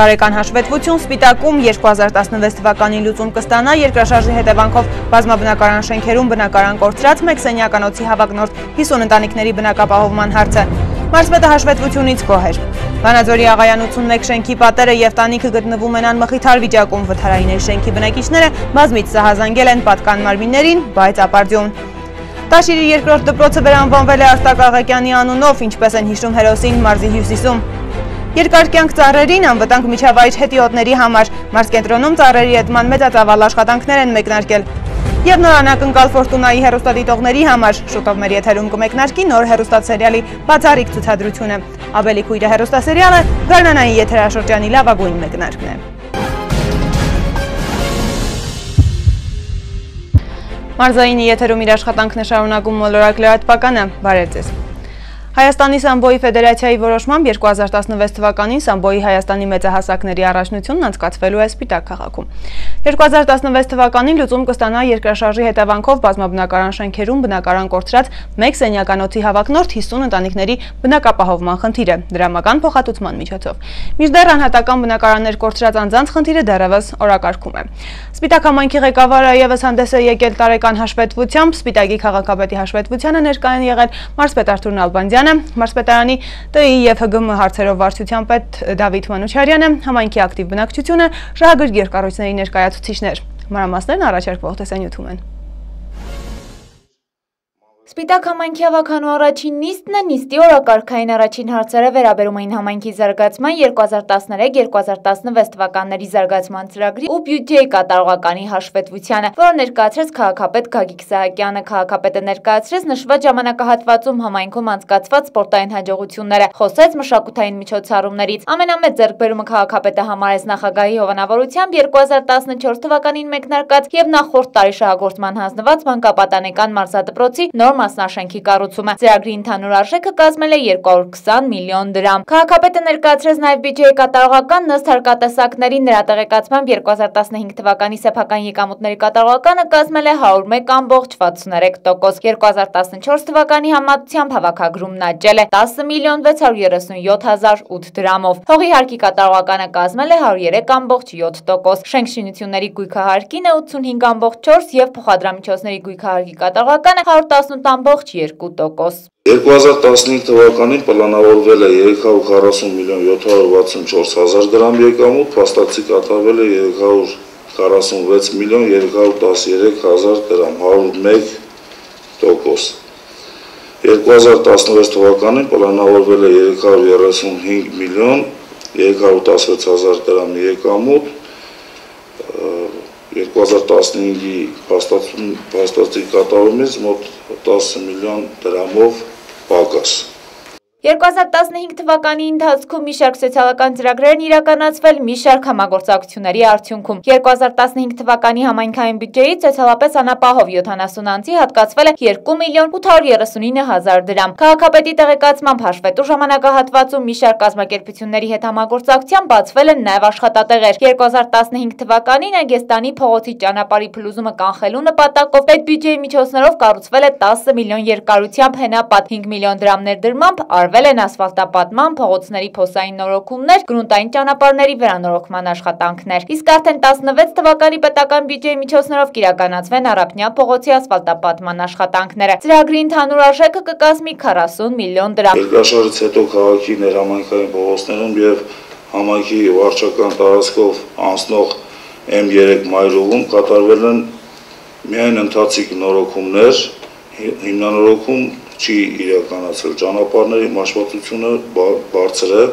Տարեկան հաշվետվություն Սպիտակում 2016 թվականին լուծում կստանա երկրաշարժի հետևանքով բազմաբնակարան շենքերում բնակարան կորցրած մեկ սենյականոցի հավակնորդ 50 ընտանիքների բնակապահովման հարցը։ Մարսպետը հաշվետվությունից գոհ էր։ Վանաձորի աղայան 81 շենքի պատերը եւ տանիքը գտնվում են անմխիթար վիճակում վթարայիներ շենքի բնակիչները բազմից սահազանգել են պատկան մարմիններին, բայց ապարդյուն։ Տաշիրի երկրորդ դպրոցը վերանվանվել է Արտակ Աղակյանի անունով, ինչպես են հիշում հերոսին մարզի հյուսիսում։ Երկար կյանք ծառերին անվտանգ միջավայր հետիոտների համար մարզկենտրոնում ծառերի հետման մեծածավալ աշխատանքներ են մեկնարկել։ Եվ նորանակնկալ Ֆորտունայի հերոստադիտողների համար շուտով մեր եթերում կմեկնարկի նոր հերոստասերիալի բացառիկ ցուցադրությունը։ Ավելի քույրը հերոստասերիալը Գարնանայի եթերաշրջանի լավագույն մեկնարկն է։ Մարզայինի եթերում իր աշխատանքն է շարունակում մոլորակ լրատվականը, բարև ձեզ։ Հայաստանի Սամբոյի Ֆեդերացիայի որոշմամբ 2016 թվականին Սամբոյի Հայաստանի մեծահասակների առաջնությունն անցկացվելու է Սպիտակ քաղաքում։ 2016 թվականին լուծում կստանա երկրաշարժի հետևանքով բազմաբնակարան շենքերում բնակարան կորցրած մեկ սենյականոցի հավակնորդ 50 ընտանիքների բնակապահովման խնդիրը դրամական փոխհատուցման միջոցով։ Մինչդեռ անհատական բնակարաններ կորցրած անձանց խնդիրը դեռևս օրակարգում է։ Սպիտակ համայնքի ղեկավարը եւս հանդես է եկել տարեկան հաշվետվությամբ, Սպիտակի քաղաքապետի հաշվետվությանը ներկայ են եղել մարզպետ Արթուր Նալբանդյանը Ղուկասյանը, մարզպետարանի ՏԻ եւ ՀԳՄ հարցերով վարչության պետ Դավիթ Մանուչարյանը, համայնքի ակտիվ բնակչությունը, շահագրգիռ կառույցների ներկայացուցիչներ։ Մանրամասներն առաջարկվող տեսանյութում են։ Սպիտակ համայնքի ավականու առաջին նիստն է նիստի օրակարգային առաջին հարցերը վերաբերում էին համայնքի զարգացման 2013-2016 թվականների զարգացման ծրագրի ու բյուջեի կատարողականի հաշվետվությանը, որը ներկայացրեց քաղաքապետ Գագիկ Սահակյանը։ Քաղաքապետը ներկայացրեց նշված ժամանակահատվածում համայնքում անցկացված սպորտային հաջողությունները, խոսեց մշակութային միջոցառումներից։ Ամենամեծ ձեռքբերումը քաղաքապետը համարեց նախագահի հովանավորությամբ 2014 թվականին մեկնարկած եւ նախորդ տարի շահագործման հանձնված մանկապատանեկան մարզադպրոցի նոր մասնաշենքի կառուցումը։ Ծրագրի ընդհանուր արժեքը կազմել է 220 միլիոն դրամ։ Քաղաքապետը ներկայացրեց նաև բյուջեի կատարողականն ըստ հարկատեսակների նրա տեղեկացմամբ 2015 թվականի սեփական եկամուտների կատարողականը կազմել է 101.63%։ 2014 թվականի համատությամբ հավաքագրումն աճել է 10 միլիոն 637 հազար 8 դրամով։ Հողի հարկի կատարողականը կազմել է 103.7%։ Շենքշինությունների գույքահարկին է 85.4 եւ փոխադրամիջոցների գույքահարկի կատարողականը 118 8.2%։ 2015 թվականին պլանավորվել է 340 միլիոն 764 հազար դրամ եկամուտ, փաստացի կատարվել է 346 միլիոն 213 հազար դրամ, 101 տոկոս։ 2016 թվականին պլանավորվել է 335 միլիոն 316 հազար դրամ եկամուտ, 2015-ի փաստացի կատարումից մոտ 10 միլիոն դրամով պակաս։ 2015 թվականի ընթացքում մի շարք սոցիալական ծրագրեր են իրականացվել մի շարք համագործակցությունների արդյունքում։ 2015 թվականի համայնքային բյուջեից սոցիալապես անապահով 70 անձի հատկացվել է 2 միլիոն 839 հազար դրամ։ Քաղաքապետի տեղեկացմամբ հաշվետու ժամանակահատվածում մի շարք կազմակերպությունների հետ համագործակցությամբ բացվել են նաև աշխատատեղեր։ 2015 թվականին Ագեստանի փողոցի ճանապարհի փլուզումը կանխելու նպատակով պետբյուջեի միջոցներով կառուցվել է 10 միլիոն երկարությամբ հենապատ 5 միլիոն դրամ ներդրմամբ արվել են ասֆալտապատման, փողոցների փոսային նորոգումներ, գրունտային ճանապարհների վերանորոգման աշխատանքներ։ Իսկ արդեն 16 թվականի պետական բյուջեի միջոցներով կիրականացվեն Արապնյա փողոցի ասֆալտապատման աշխատանքները։ Ծրագրի ընդհանուր արժեքը կկազմի 40 միլիոն դրամ։ Երկրաշարժից հետո քաղաքի ներհամայնքային փողոցներում եւ համայնքի վարչական տարածքով անցնող M3 մայրուղում կատարվել են միայն ընթացիկ նորոգումներ, հիմնանորոգում չի իրականացել ճանապարհների մաշվածությունը բարձր է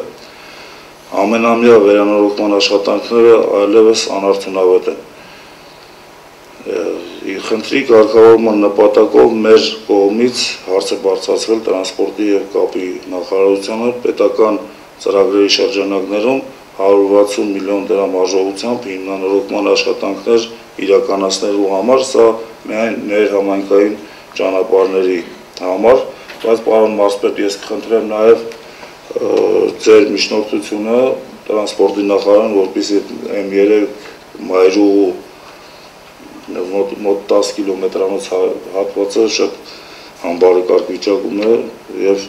ամենամյա վերանորոգման աշխատանքները այլևս անարդյունավետ են խնդրի կարգավորման նպատակով մեր կողմից հարց է բարձրացվել տրանսպորտի եւ կապի նախարարությանը պետական ծրագրերի շրջանակներում 160 միլիոն դրամ արժողությամբ հիմնանորոգման աշխատանքներ իրականացնելու համար, սա միայն ներհամայնքային ճանապարհների համար, բայց պարոն մարզպետ, ես կխնդրեմ նաև ձեր միջնորդությունը տրանսպորտի նախարարին, որպեսզի M3 մայրուղու մոտ մոտ 10 կիլոմետրանոց հատվածը շատ համբարեկարգ վիճակում է եւ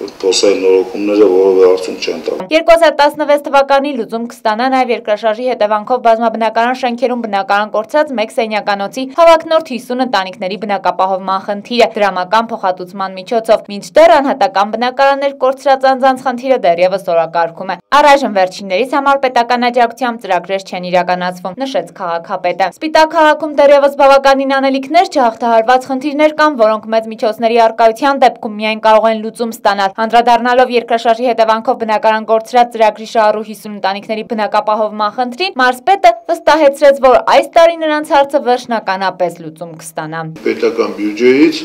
փոսային նորոգումները որևէ արդյունք չեն տա։ 2016 թվականի լուծում կստանա նաև երկրաշարժի հետևանքով բազմաբնակարան շենքերում բնակարան կորցրած մեկ սենյականոցի հավակնորդ 50 ընտանիքների բնակապահովման խնդիրը դրամական փոխհատուցման միջոցով, մինչդեռ անհատական բնակարաններ կորցրած անձանց խնդիրը դեռևս օրակարգում է։ Առայժմ վերջիններից համար պետական աջակցությամբ ծրագրեր չեն իրականացվում, նշեց քաղաքապետը։ Սպիտակ քաղաքում դեռևս բավականին անելիքներ չհաղթահարված խնդիրներ կան, որոնք մեծ միջոցների արկայության դեպքում միայն կարող են լուծում ստանալ։ Անդրադառնալով երկրաշարժի հետևանքով բնակարան կորցրած ծրագրի շահառու 50 ընտանիքների բնակապահովման խնդրին, մարզպետը վստահեցրեց, որ այս տարի նրանց հարցը վերջնականապես լուծում կստանա։ Պետական բյուջեից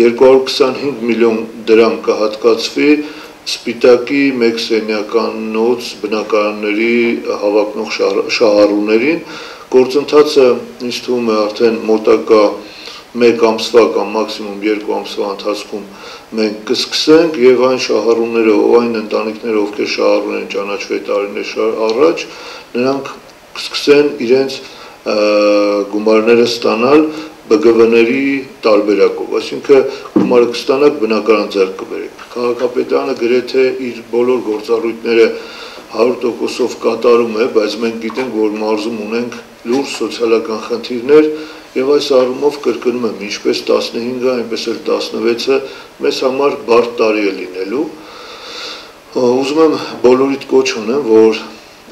225 միլիոն դրամ կհատկացվի Սպիտակի մեկ սենյականոց բնակարանների հավակնող շահառուներին գործընթացը ինձ թվում է արդեն մոտակա 1 ամսվա կամ մաքսիմում 2 ամսվա ընթացքում մենք կսկսենք եւ այն շահառուները, այն ընտանիքները, ովքեր շահառուն են ճանաչվել տարիներ առաջ, նրանք կսկսեն իրենց գումարները ստանալ ԲԳՎ-ների տարբերակով, այսինքն գումարը կստանաք բնակարան ձեռք կբերեք։ Քաղաքապետարանը գրեթե իր բոլոր գործառույթները 100%-ով կատարում է, բայց մենք գիտենք, որ մարզում ունենք լուրջ սոցիալական խնդիրներ, Եվ այս առումով կրկնում եմ, ինչպես 15-ը, այնպես էլ 16-ը մեզ համար բարդ տարի է լինելու։ Ուզում եմ բոլորիդ կոչ ունեմ, որ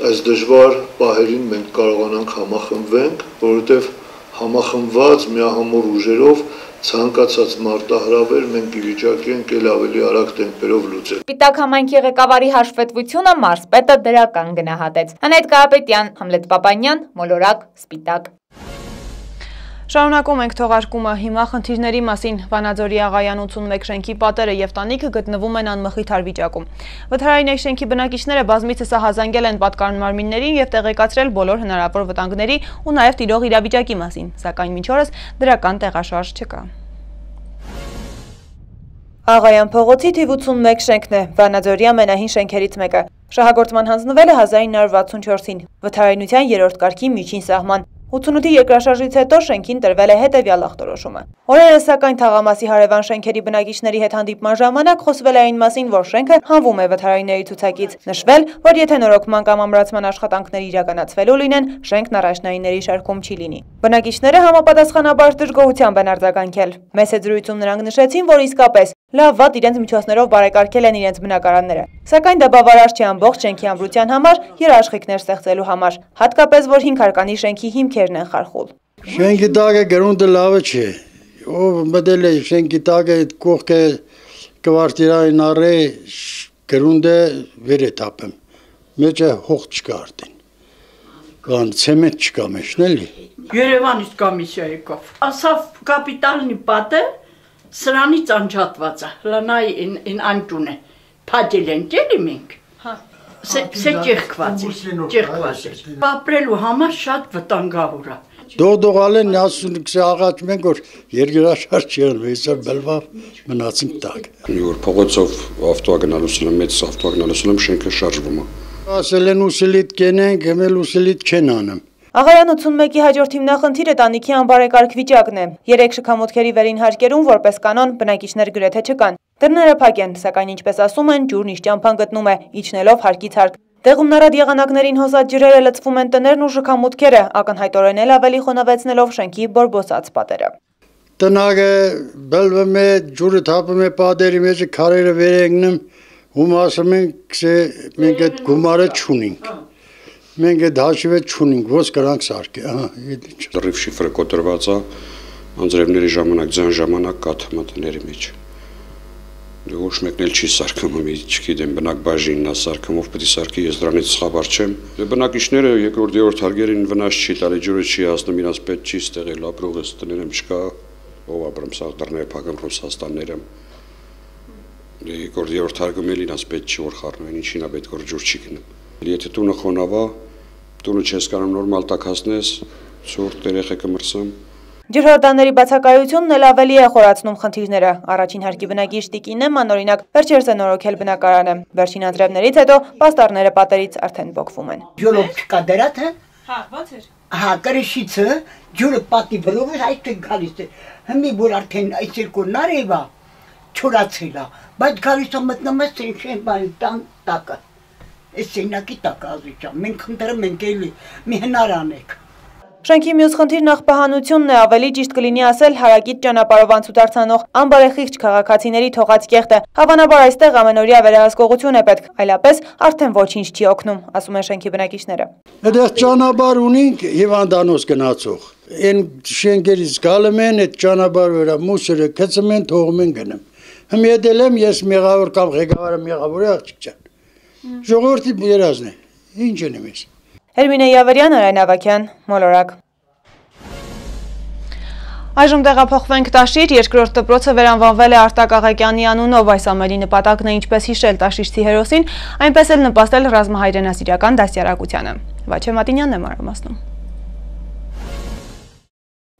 այս դժվար պահերին մենք կարողանանք համախմբվենք, որովհետև համախմբված միահամոր ուժերով ցանկացած մարտահրավեր մենք ի վիճակի ենք ել ավելի արագ տեմպերով լուծել։ Պիտակ համայնքի ղեկավարի հաշվետվությունը մարզպետը դրական գնահատեց։ Անետ Կարապետյան, Համլետ Պապանյան, Մոլորակ, Սպիտակ։ Շարունակում ենք թողարկումը հիմա խնդիրների մասին Վանաձորի աղայան 81 շենքի պատերը եւ տանիքը գտնվում են անմխիթար վիճակում։ Վթարային այս շենքի բնակիչները բազմիցս ահազանգել են պատկան մարմիններին եւ տեղեկացրել բոլոր հնարավոր վտանգների ու նաեւ տիրող իրավիճակի մասին, սակայն մինչ օրս դրական տեղաշարժ չկա։ Աղայան փողոցի թիվ 81 շենքն է, Վանաձորի ամենահին շենքերից մեկը։ Շահագործման հանձնվել է 1964-ին, վթարայնության երրորդ կարգի միջին սահման, 88-ի երկրաշարժից հետո շենքին տրվել է հետևյալ ախտորոշումը։ Օրերս սակայն թաղամասի հարևան շենքերի բնակիչների հետ հանդիպման ժամանակ խոսվել է այն մասին, որ շենքը հանվում է վթարայինների ցուցակից։ Նշվել, որ եթե նորոգման կամ ամրացման աշխատանքներ իրականացվելու լինեն, շենքն առաջնայինների շարքում չի լինի։ Բնակիչները համապատասխանաբար դժգոհությամբ են արձագանքել։ Մեծ զրույցում նրանք նշեցին, որ իսկապես լավ վատ իրենց միջոցներով բարեկարգել են իրենց բնակարանները։ Սակայն դա բավարար չի ամբողջ շենքի ամրության համար երաշխիքներ ստեղծելու համար, հատկապես որ 5 հարկանի շենքի հիմքերն են խարխուլ։ Շենքի տակը գրունտը լավը չէ։ Ով մտել է շենքի տակը այդ կողքը կվարտիրային առե գրունտը վեր է տապեմ։ Մեջը հող չկա արդեն։ Կան ցեմենտ չկա մեջն էլի։ Երևանից կոմիսիա եկավ։ Ասավ կապիտալնի պատը սրանից անջատված է, լանայ ին ին անտունը։ Փաջել են ջելի մենք։ Հա։ Սե ճեղքված է, ճեղքված է։ Ապրելու համար շատ վտանգավոր է։ Դողդողալ են ասում կսե աղաց մենք որ երկրաշար չեն, հեսա բլվա մնացինք տակ։ Որ փողոցով ավտոա գնալուց եմ, մեծ ավտոա գնալուց եմ շենքը շարժվում է։ Ասել են ուսիլիտ կենենք, հեմել ուսիլիտ չեն անում։ Աղայան 81-ի հաջորդ հիմնախնդիրը տանիքի անբարեկարգ վիճակն է։ Երեք շքամուտքերի վերին հարկերում որպես կանոն բնակիչներ գրեթե չկան։ Դռները փակ են, սակայն ինչպես ասում են, ջուրն իշ ճամփան գտնում է, իջնելով հարկից հարկ։ Տեղում նարադ եղանակներին հոսած ջրերը լցվում են տներն ու շքամուտքերը, ակնհայտորեն էլ ավելի խոնավեցնելով շենքի բորբոսած պատերը։ Տնագը բլվում է, ջուրը թափում է պատերի մեջ, քարերը վերեգնում, ում ասում են, մենք այդ գումարը չունենք մենք այդ հաշիվը չունենք, ոնց կրանք սարքի, ահա, իդի չէ։ Դրիվ շիֆրը կոտրված է, անձրևների ժամանակ, ձյան ժամանակ կա թմատների մեջ։ Դե ոչ մեկն էլ չի սարքում, մի չգիտեմ, բնակ բաժինն է սարքում, ով պետք է սարքի, ես դրանից սխաբար չեմ։ Դե բնակիչները երկրորդ երրորդ հարգերին վնաս չի տալի, ջուրը չի հասնում, իրաց պետք չի ստեղել, ապրողը ստներում չկա, ով ապրում սա դռները փակում Ռուսաստաններում։ Դե երկրորդ երրորդ հարգում էլ իրաց պետք չի որ խառնեն, ինչին է պետք որ ջուր չի գնում։ Եթե տունը խոնավա, տունը չես կարող նորմալ տակասնես, ցուրտ երեխեքը մրսում։ Ջրհորդանների բացակայությունն էլ ավելի է խորացնում խնդիրները։ Առաջին հարկի բնակիչ Տիկինը մանորինակ վերջերս է նորոգել բնակարանը։ Վերջին անձրևներից հետո պաստառները պատերից արդեն բոկվում են։ Ջուրով չկա դրած, հա։ Հա, ո՞նց էր։ Հա, կրշիցը ջուրը պատի վրով է այդ գալիս է։ Հիմի որ արդեն այս երկու նարեվա չորացել է, բայց գալիս է մտնում ես ինչ բան տան տակը։ Այս սենակի տակը ազիճա։ Մենք խնդրում ենք էլի մի հնար անեք։ Շենքի մյուս խնդիրն աղբահանությունն է, ավելի ճիշտ կլինի ասել հարակից ճանապարհով անցուդարձանող անբարեխիղճ քաղաքացիների թողած կեղտը։ Հավանաբար այստեղ ամենօրյա վերահսկողություն է պետք, այլապես արդեն ոչինչ չի օգնում, ասում են շենքի բնակիչները։ Այդեղ ճանապարհ ունենք հիվանդանոց գնացող։ Այն շենքերից գալում են այդ ճանապարհը վրա մուսորը գցում են, թողում են գնում։ Հիմա յետել եմ ես մեղավոր կամ ղեկավարը մեղավոր աղջիկ ջան ժողովրդի երազն է, ինչ են եմ ես։ Հերմինե Յավերյան, Արայն Ավակյան, Մոլորակ։ Այժմ տեղափոխվենք տաշիր, երկրորդ դպրոցը վերանվանվել է արտակաղակյանի անունով այս ամելի նպատակն է ինչպես հիշել տաշիրցի հերոսին, այնպես էլ նպաստել ռազմահայրենասիրական դասյարակությանը։ Վաչե Մատինյանն է մարամասնում։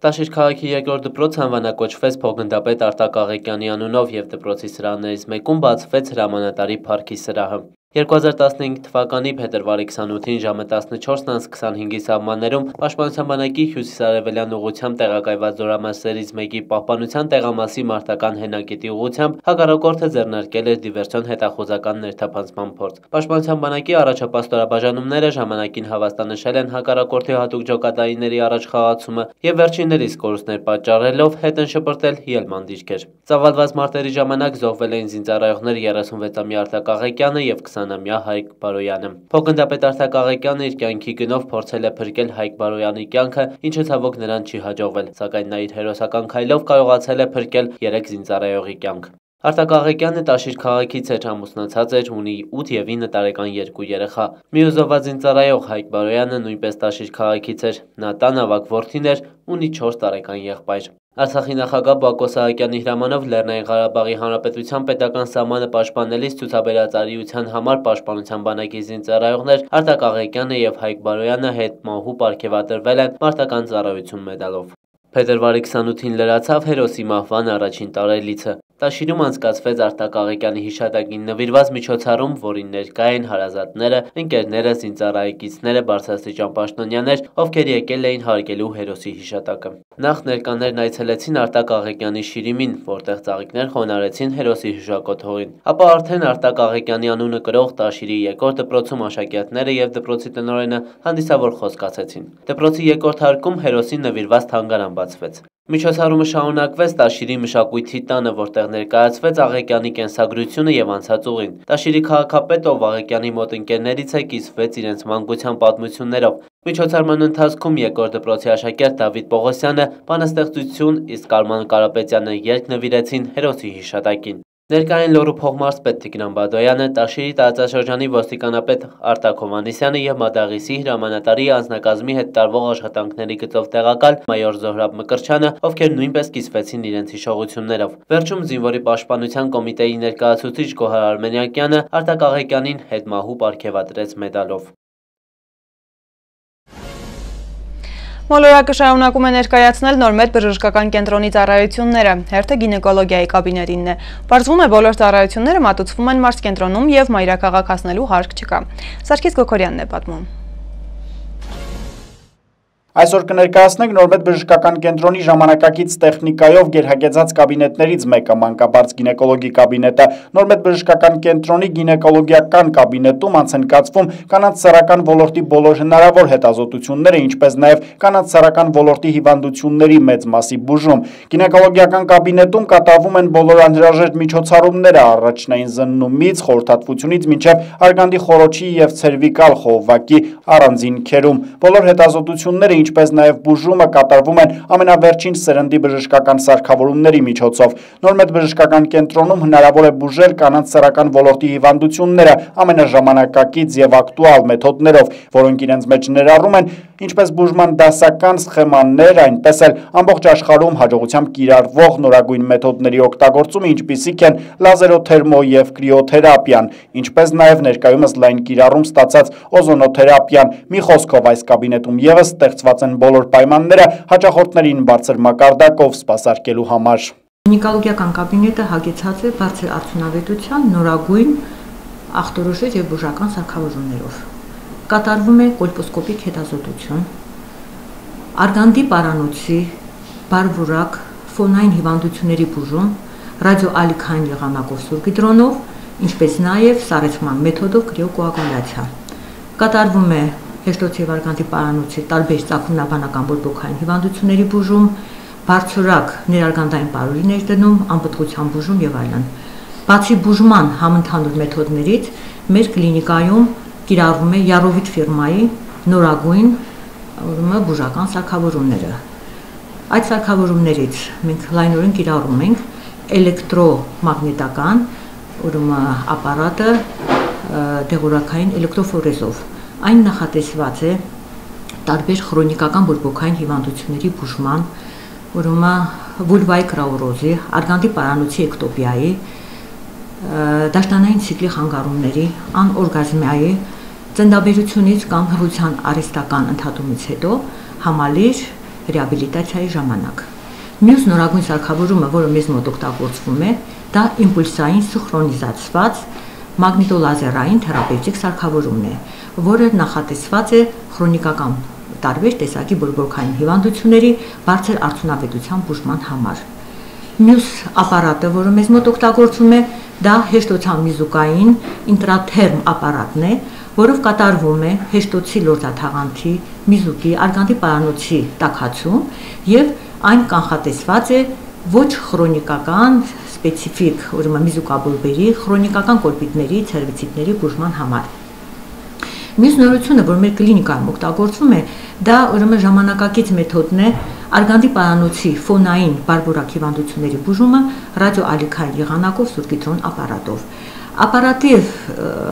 Տաշիր քաղաքի երկրորդ դպրոց անվանակոչվեց փոխգնդապետ Արտակ Աղեկյանի անունով եւ դպրոցի սրաններից մեկում բացվեց հրամանատարի парքի սրահը։ 2015 թվականի փետրվարի 28-ին ժամը 14:25-ի սահմաններում Պաշտպանության բանակի հյուսիսարևելյան ուղությամբ տեղակայված զորամասերից մեկի պահպանության տեղամասի մարտական հենակետի ուղությամբ հակառակորդը ձեռնարկել էր դիվերսիոն հետախուզական ներթափանցման փորձ։ Պաշտպանության բանակի առաջապատстоրաբաժանումները ժամանակին հավաստանշել են հակառակորդի հատուկ ջոկատայիների առաջխաղացումը եւ վերջիններիս կորուստներ պատճառելով հետն շպրտել ելման դիրքեր։ Ծավալված մարտերի ժամանակ զոհվել էին զինծառայողներ 36-ամյա Արտակաղեկյանը եւ 20 20-ամյա Հայկ Բարոյանը։ Փոխգնդապետ Արտակ Աղեկյանը իր կյանքի գնով փորձել է փրկել Հայկ Բարոյանի կյանքը, ինչը ցավոք նրան չի հաջողվել, սակայն նա իր հերոսական քայլով կարողացել է փրկել 3 զինծառայողի կյանք։ Արտակ Աղեկյանը Տաշիր քաղաքից էր ամուսնացած էր, ունի 8 եւ 9 տարեկան երկու երեխա։ Միուզովված զինծառայող Հայկ Բարոյանը նույնպես Տաշիր քաղաքից էր։ Նա տան ավակ որդին էր, ունի 4 տարեկան եղբայր։ Արցախի նախագահ Բակո Սահակյանի հրամանով Լեռնային Ղարաբաղի Հանրապետության պետական սահմանը պաշտպանելիս ցուցաբերած արիության համար պաշտպանության բանակի զինծառայողներ Արտակ Աղեկյանը եւ Հայկ Բարոյանը հետ մահու պարգևատրվել են մարտական ծառայություն մեդալով։ Փետրվարի 28-ին լրացավ հերոսի մահվան առաջին տարելիցը։ Տաշիրում անցկացվեց Արտակ Աղեկյանի հիշատակին նվիրված միջոցառում, որին ներկա էին հարազատները, ընկերները, զինծառայեկիցները, բարձրաստիճան պաշտոնյաներ, ովքեր եկել էին հարգելու հերոսի հիշատակը։ Նախ ներկաներն այցելեցին Արտակ Աղեկյանի շիրիմին, որտեղ ծաղիկներ խոնարեցին հերոսի հիշակոթողին։ Ապա արդեն Արտակ Աղեկյանի անունը կրող Տաշիրի երկրորդ դպրոցում աշակերտները եւ դպրոցի տնօրենը հանդիսավոր խոսք ասեցին։ Դպրոցի երկրորդ հարկում հերոսին նվիրված թանգարան բացվեց։ Միջոցառումը շարունակվեց Տաշիրի մշակույթի տանը, որտեղ ներկայացվեց Աղեկյանի կենսագրությունը եւ անցած ուղին։ Տաշիրի քաղաքապետ, ով Աղեկյանի մոտ ընկերներից է, կիսվեց իրենց մանկության պատմություններով։ Միջոցառման ընթացքում երկրորդ դպրոցի աշակերտ Դավիթ Պողոսյանը բանաստեղծություն, իսկ Արման Կարապետյանը երգ նվիրեցին հերոսի հիշատակին։ Ներկային լոռու փոխմարզպետ Տիգրան Բադոյանը, Տաշիրի տարածաշրջանի ոստիկանապետ Արտակ Հովանեսյանը եւ Մադաղիսի հրամանատարի անձնակազմի հետ տարվող աշխատանքների գծով տեղակալ մայոր Զոհրաբ Մկրչյանը, ովքեր նույնպես կիսվեցին իրենց հիշողություններով։ Վերջում զինվորի պաշտպանության կոմիտեի ներկայացուցիչ Գոհար Արմենյակյանը Արտակ Աղեկյանին հետմահու պարգևատրեց մեդալով։ Մոլորակը շարունակում է ներկայացնել նորմետ բժշկական կենտրոնի ծառայությունները, հերթը գինեկոլոգիայի կաբինետինն է։ Պարզվում է բոլոր ծառայությունները մատուցվում են մարս կենտրոնում և մայրակաղաք հասնելու հարկ չկա։ Սարգիս Գոքորյանն է պատմում։ Այսօր կներկայացնենք Նորմետ բժշկական կենտրոնի ժամանակակից տեխնիկայով գերհագեցած կաբինետներից մեկը մանկաբարձ գինեկոլոգի կաբինետը։ Նորմետ բժշկական կենտրոնի գինեկոլոգիական կաբինետում անց են կացվում կանանց սեռական ոլորտի բոլոր հնարավոր հետազոտությունները, ինչպես նաև կանանց սեռական ոլորտի հիվանդությունների մեծ մասի բուժում։ Գինեկոլոգիական կաբինետում կատարվում են բոլոր անհրաժեշտ միջոցառումները առաջնային զննումից, խորհրդատվությունից մինչև արգանդի խորոչի եւ ցերվիկալ խողովակի առանձին քերում։ Բոլոր հետազոտությունները ինչպես նաև բուժումը կատարվում են ամենավերջին սերնդի բժշկական սարքավորումների միջոցով։ Նորմետ բժշկական կենտրոնում հնարավոր է բուժել կանանց սեռական ոլորտի հիվանդությունները ամենաժամանակակից եւ ակտուալ մեթոդներով, որոնք իրենց մեջ ներառում են ինչպես բուժման դասական սխեմաներ, այնպես էլ ամբողջ աշխարհում հաջողությամբ կիրառվող նորագույն մեթոդների օգտագործումը, ինչպիսիք են լազերոթերմո եւ կրիոթերապիան, ինչպես նաև ներկայումս լայն կիրառում ստացած օզոնոթերապիան։ Մի խոսքով այս կաբինետում եւս ստեղծված են բոլոր պայմանները հաճախորդներին բարձր մակարդակով սպասարկելու համար։ Գինեկոլոգիական կաբինետը հագեցած է բարձր արդյունավետության նորագույն ախտորոշիչ եւ բուժական սարքավորումներով։ Կատարվում է կոլպոսկոպիկ հետազոտություն, արգանդի պարանոցի, բարվուրակ, ֆոնային հիվանդությունների բուժում, ռադիոալիքային եղանակով սուրգիդրոնով, ինչպես նաև սառեցման մեթոդով կրիոկոագուլյացիա։ Կատարվում է հեշտոցի վարգանտի պարանոցի տարբեր ցակունաբանական բորբոքային հիվանդությունների բուժում, բարձրակ ներարգանդային պարուրի ներդնում, անպտղության բուժում եւ այլն։ Բացի բուժման համընդհանուր մեթոդներից, մեր կլինիկայում կիրառվում է Յարովիտ ֆիրմայի նորագույն ուրեմն բուժական սարքավորումները։ Այդ սարքավորումներից մենք լայնորեն կիրառում ենք էլեկտրոմագնիտական ուրեմն ապարատը դեղորակային էլեկտրոֆորեզով։ Այն նախատեսված է տարբեր քրոնիկական բորբոքային հիվանդությունների բուժման, ուրեմն վուլվայի կրաուրոզի, արգանդի պարանոցի էկտոպիայի, դաշտանային ցիկլի խանգարումների, անօրգազմիայի, ծնդաբերությունից կամ հղության արհեստական ընդհատումից հետո համալիր ռեաբիլիտացիայի ժամանակ։ Մյուս նորագույն սարքավորումը, որը մեզ մոտ օգտագործվում է, դա իմպուլսային սինխրոնիզացված մագնիտոլազերային թերապևտիկ սարքավորումն է, որը նախատեսված է քրոնիկական տարբեր տեսակի բորբոքային հիվանդությունների բարձր արդյունավետության բուժման համար։ Մյուս ապարատը, որը մեզ մոտ օգտագործվում է, դա հեշտոցան միզուկային ինտրաթերմ ապարատն է, որով կատարվում է հեշտոցի լորձաթաղանթի, միզուկի, արգանդի պարանոցի տաքացում եւ այն կանխատեսված է ոչ քրոնիկական սպეციფიկ, ուրեմն միզուկաբուլբերի, քրոնիկական կորպիտների, ցերվիցիտների բուժման համար։ Մյուս նորությունը, որ մեր կլինիկայում օգտագործվում է, դա ուրեմն ժամանակակից մեթոդն է արգանդի պարանոցի ֆոնային բարբուրակ հիվանդությունների բուժումը ռադիոալիքային եղանակով սուրկիտրոն ապարատով։ Ապարատի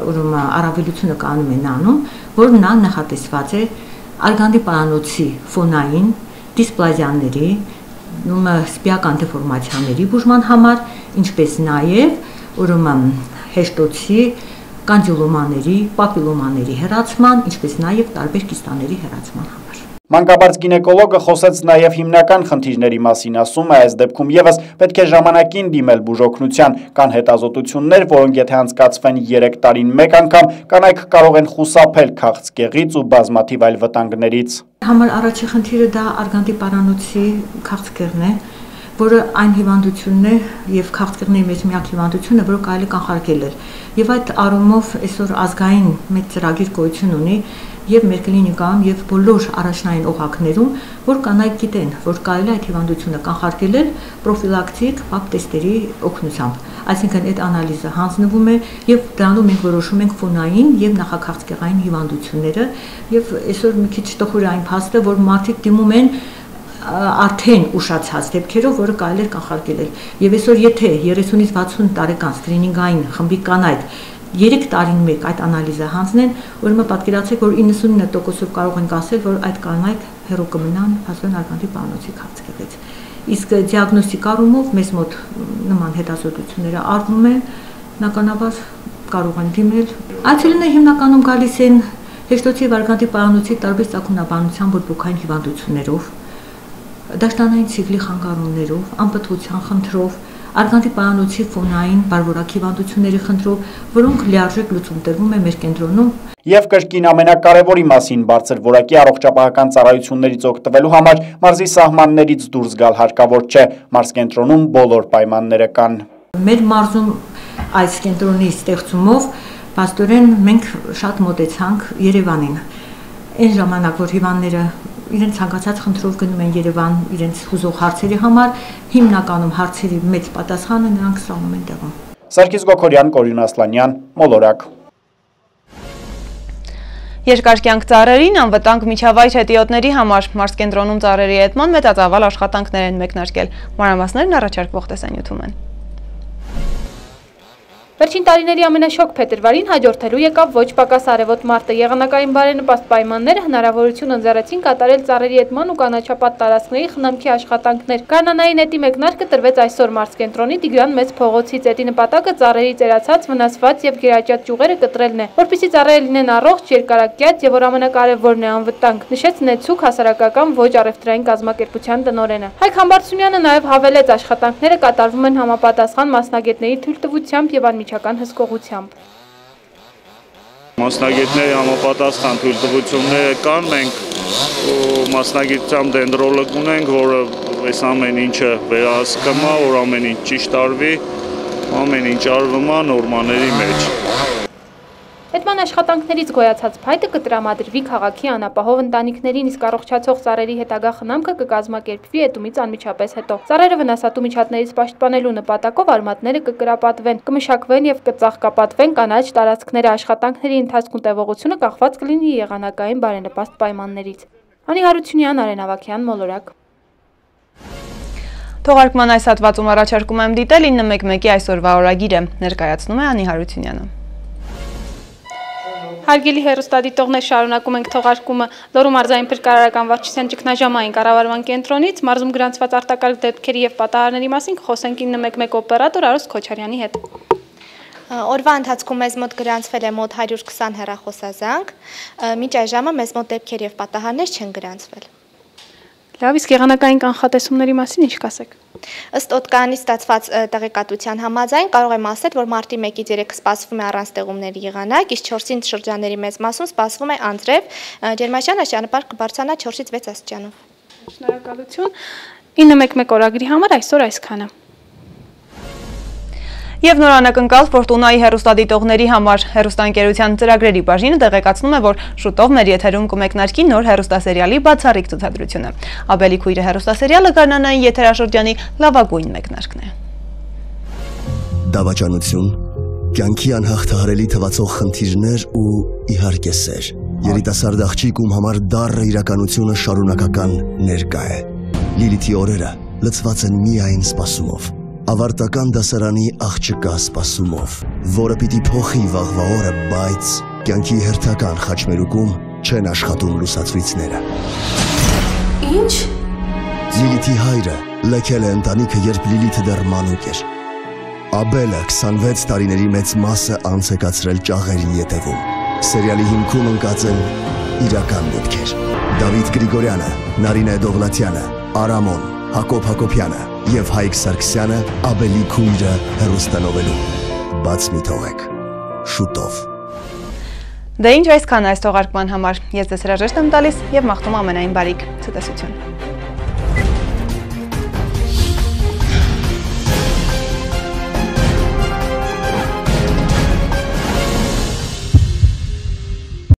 ուրեմն առավելությունը կանում է նանում, որ նա նախատեսված է արգանդի պարանոցի ֆոնային դիսպլազիաների, ուրեմն սպիական դեֆորմացիաների բուժման համար, ինչպես նաև ուրեմն հեշտոցի կանջիլոմաների, պապիլոմաների հեռացման, ինչպես նաև տարբեր կիստաների հեռացման համար։ Մանկաբարձ գինեկոլոգը խոսեց նաև հիմնական խնդիրների մասին, ասում է այս դեպքում եւս պետք է ժամանակին դիմել բուժօգնության, կան հետազոտություններ, որոնք եթե անցկացվեն 3 տարին մեկ անգամ, կանայք կարող են խուսափել քաղցկեղից ու բազմաթիվ այլ վտանգներից։ Համար առաջի խնդիրը դա արգանդի պարանոցի քաղցկեղն է, որը այն հիվանդությունն է եւ քաղցկեղների մեջ միակ հիվանդությունը, որը կարելի կանխարգել է։ Եվ այդ առումով այսօր ազգային մեծ ծրագիր գոյություն ունի, եւ մեր կլինիկայում եւ բոլոր առաջնային օղակներում, որ կանայք գիտեն, որ կարելի այդ հիվանդությունը կանխարգելել պրոֆիլակտիկ պապ տեստերի օգնությամբ։ Այսինքն այդ անալիզը հանձնվում է եւ դրանով մենք որոշում ենք ֆոնային եւ նախաքաղցկեղային հիվանդությունները եւ այսօր մի քիչ տխուր այն փաստը, որ մարդիկ դիմում են արդեն ուշացած դեպքերով, որը կարելի է կանխարգելել։ Եվ այսօր եթե 30-ից 60 տարեկան սկրինինգային խմբի կանայք 3 տարին մեկ այդ անալիզը հանձնեն, ուրեմն պատկերացրեք, որ 99%-ով կարող ենք ասել, որ այդ կանայք հերո կմնան հազվեն արգանդի պանոցի քաղցկեղից։ Իսկ դիագնոստիկ առումով մեզ մոտ նման հետազոտությունները արվում են, նականաբար կարող են դիմել։ Այցելները հիմնականում գալիս են հեշտոցի վարգանդի պարանոցի տարբեր ցակունաբանության բորբոքային հիվանդություններով, դաշտանային ցիկլի խանգարումներով, անպտղության խնդրով, արգանդի պարանոցի ֆոնային բարբորակ հիվանդությունների խնդրով, որոնք լիարժեք լուծում տրվում է մեր կենտրոնում։ Եվ կրկին ամենակարևորի մասին բարձր որակի առողջապահական ծառայություններից օգտվելու համար մարզի սահմաններից դուրս գալ հարկավոր չէ։ Մարզ կենտրոնում բոլոր պայմանները կան։ Մեր մարզում այս կենտրոնի ստեղծումով Պաստորեն մենք շատ մոտեցանք Երևանին։ Այն ժամանակ, որ հիվանդները իրենց ցանկացած խնդրով գնում են Երևան իրենց հուզող հարցերի համար, հիմնականում հարցերի մեծ պատասխանը նրանք ստանում են տեղում։ Սարգիս Գոքորյան, Կորյուն Ասլանյան, Մոլորակ։ Երկար կյանք ծառերին անվտանգ միջավայր հետիոտների համար Մարս կենտրոնում ծառերի հետման մեծածավալ աշխատանքներ են մեկնարկել։ Մանրամասներն առաջարկվող տեսանյութում են։ Վերջին տարիների ամենաշոկ փետրվարին հաջորդելու եկավ ոչ պակաս արևոտ մարտը։ Եղանակային բարենպաստ պայմանները հնարավորություն ընձեռեցին կատարել ծառերի հետման ու կանաչապատ տարածքների խնամքի աշխատանքներ։ Կանանայի նետի մեկնարկը տրվեց այսօր մարզկենտրոնի Տիգրան մեծ փողոցից։ Էդի նպատակը ծառերի ծերացած, վնասված եւ գերաճած ճյուղերը կտրելն է, որpիսի ծառերը լինեն առողջ, երկարակյաց եւ որ ամենակարևորն է անվտանգ, նշեց Նեցուկ հասարակական ոչ առևտրային կազմակերպության տնօրենը։ Հայկ Համբարձումյանը նաեւ հավելեց. Աշխատանքները կատարվում են համապատասխան մասնագետների թույլտվությամբ եւ անմիջ անմիջական հսկողությամբ։ Մասնագետների համապատասխան թույլտվությունները կան, մենք մասնագիտությամբ դենդրոլոգ ունենք, որը այս ամեն ինչը վերահսկվի, որ ամեն ինչ ճիշտ արվի, ամեն ինչ արվում է նորմաների մեջ։ Պետման աշխատանքներից գոյացած փայտը կտրամադրվի քաղաքի անապահով ընտանիքներին, իսկ առողջացող ծառերի հետագա խնամքը կկազմակերպվի էտումից անմիջապես հետո։ Ծառերը վնասատու միջատներից պաշտպանելու նպատակով արմատները կկրապատվեն, կմշակվեն եւ կծաղկապատվեն կանաչ տարածքները աշխատանքների ընթացքում տևողությունը կախված կլինի եղանակային բարենպաստ պայմաններից։ Անի Հարությունյան, Արեն Ավակյան, Մոլորակ։ Թողարկման այս հատվածում առաջարկում եմ դիտել 911-ի այսօրվա օրագիրը, ներկայացնում է Անի Հարությունյանը։ Հարգելի հերոստադիտողներ շարունակում ենք թողարկումը Լոռու մարզային փրկարարական վարչության ճգնաժամային կառավարման կենտրոնից մարզում գրանցված արտակարգ դեպքերի եւ պատահարների մասին խոսենք 911 օպերատոր Արոս Քոչարյանի հետ։ Օրվա ընթացքում մեզ մոտ գրանցվել է մոտ 120 հեռախոսազանգ, մինչ այժմը մեզ մոտ դեպքեր եւ պատահարներ չեն գրանցվել։ Լավ, իսկ եղանակային կանխատեսումների մասին ինչ կասեք։ Ըստ օտկանի ստացված տեղեկատվության համաձայն կարող եմ ասել, որ մարտի 1-ից 3-ը սպասվում է առանց տեղումների եղանակ, իսկ 4-ին շրջանների մեծ մասում սպասվում է անձրև, ջերմաշան աշճանապար կբարձրանա 4-ից 6 աստիճանով։ Շնորհակալություն։ 911 օրագրի համար այսօր այսքանը։ Եվ նոր անակնկալ Ֆորտունայի հերուստադիտողների համար հերուստանկերության ծրագրերի բաժինը տեղեկացնում է, որ շուտով մեր եթերում կմեկնարկի նոր հերուստասերիալի բացառիկ ցուցադրությունը։ Աբելի քույրը հերուստասերիալը գարնանային եթերաշրջանի լավագույն մեկնարկն է։ Դավաճանություն, կյանքի անհաղթահարելի թվացող խնդիրներ ու իհարկե սեր։ Երիտասարդ աղջիկ ում համար դառը իրականությունը շարունակական ներկա է։ Լիլիթի օրերը լցված են միայն սպասումով ավարտական դասարանի աղջկա սպասումով, որը պիտի փոխի վաղվա օրը, բայց կյանքի հերթական խաչմերուկում չեն աշխատում լուսացույցները։ Ինչ? Լիլիթի հայրը լքել է ընտանիքը, երբ Լիլիթը դեռ մանուկ էր։ Աբելը 26 տարիների մեծ մասը անցեկացրել ճաղերի ետևում։ Սերիալի հիմքում ընկած են իրական դեպքեր։ Դավիթ Գրիգորյանը, Նարինե Դովլատյանը, Արամոն, Հակոբ Հակոբյանը եւ Հայկ Սարգսյանը Աբելի քույրը հերոստանովելու։ Բաց մի թողեք։ Շուտով։ Դե ինչ այսքան այս թողարկման համար։ Ես ձեզ հրաժեշտ եմ տալիս եւ մաղթում ամենայն բարիք։ Ցտեսություն։